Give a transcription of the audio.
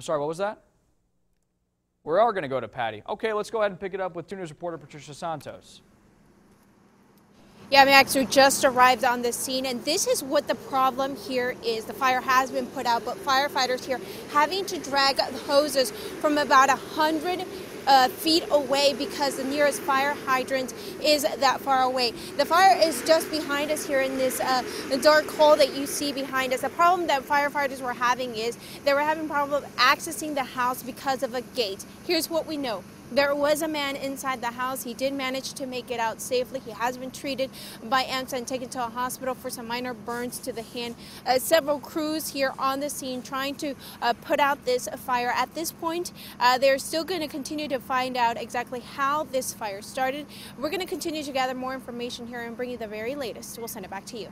I'm sorry, what was that? We are going to go to Patty. Okay, let's go ahead and pick it up with 2 News reporter Patricia Santos. Yeah, Max, we just arrived on the scene, and this is what the problem here is. The fire has been put out, but firefighters here having to drag hoses from about a hundred uh, feet away because the nearest fire hydrant is that far away. The fire is just behind us here in this uh, dark hole that you see behind us. The problem that firefighters were having is they were having problem accessing the house because of a gate. Here's what we know. There was a man inside the house. He did manage to make it out safely. He has been treated by EMSA and taken to a hospital for some minor burns to the hand. Uh, several crews here on the scene trying to uh, put out this fire. At this point, uh, they're still going to continue to find out exactly how this fire started. We're going to continue to gather more information here and bring you the very latest. We'll send it back to you.